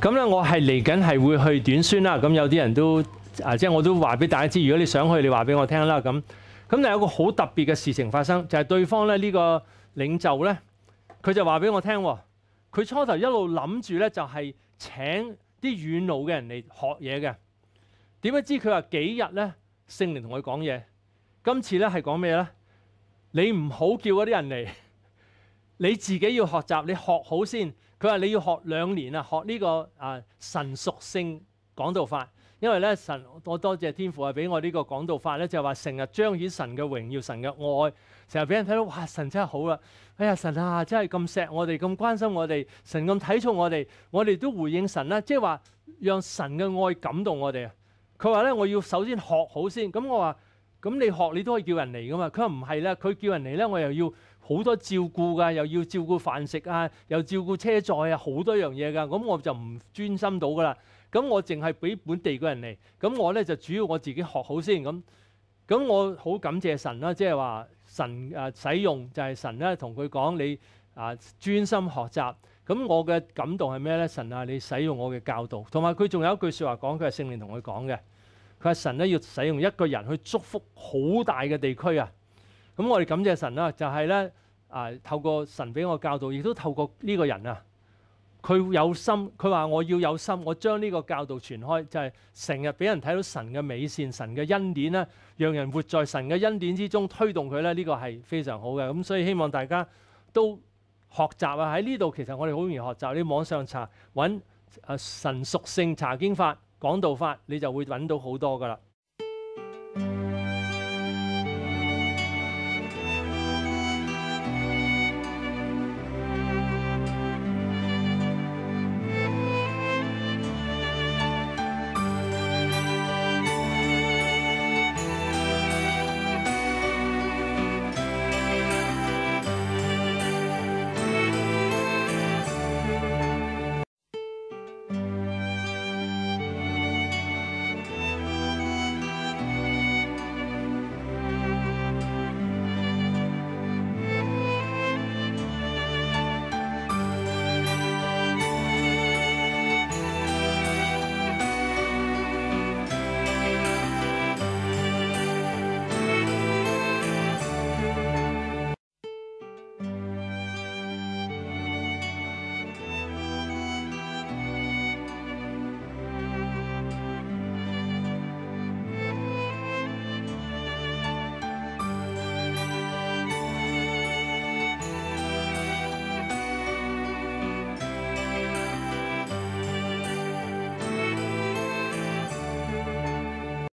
咁咧，我係嚟緊係會去短宣啦。咁有啲人都啊，即係我都話俾大家知，如果你想去，你話俾我聽啦。咁咁但係有個好特別嘅事情發生，就係、是、對方咧呢個領袖咧，佢就話俾我聽，佢初頭一路諗住咧就係請啲遠路嘅人嚟學嘢嘅。點不知佢話幾日咧聖靈同佢講嘢，今次咧係講咩咧？你唔好叫嗰啲人嚟，你自己要學習，你學好先。佢話你要學兩年啊，學呢個啊神屬性講道法，因為咧神我多謝天父啊俾我呢個講道法咧，就係話成日彰顯神嘅榮耀、神嘅愛，成日俾人睇到哇神真係好啦！哎呀神啊，真係咁錫我哋，咁關心我哋，神咁睇重我哋，我哋都回應神啦，即係話讓神嘅愛感動我哋啊！佢話咧我要首先學好先，咁我話咁你學你都可以叫人嚟噶嘛？佢話唔係啦，佢叫人嚟咧，我又要。好多照顧㗎，又要照顧飯食啊，又照顧車載啊，好多樣嘢㗎。咁我就唔專心到㗎啦。咁我淨係俾本地嘅人嚟。咁我咧就主要我自己學好先。咁咁我好感謝神啦，即係話神啊使用就係神咧同佢講你啊專心學習。咁我嘅感動係咩咧？神啊，你使用我嘅教導，同埋佢仲有一句説話講，佢係聖靈同佢講嘅。佢話神咧要使用一個人去祝福好大嘅地區啊！咁我哋感謝神啦，就係咧啊，透過神俾我教導，亦都透過呢個人啊，佢有心，佢話我要有心，我將呢個教導傳開，就係成日俾人睇到神嘅美善、神嘅恩典咧，讓人活在神嘅恩典之中，推動佢咧，呢個係非常好嘅。咁所以希望大家都學習啊！喺呢度其實我哋好容易學習，你網上查揾啊神屬性查經法、講道法，你就會揾到好多噶啦。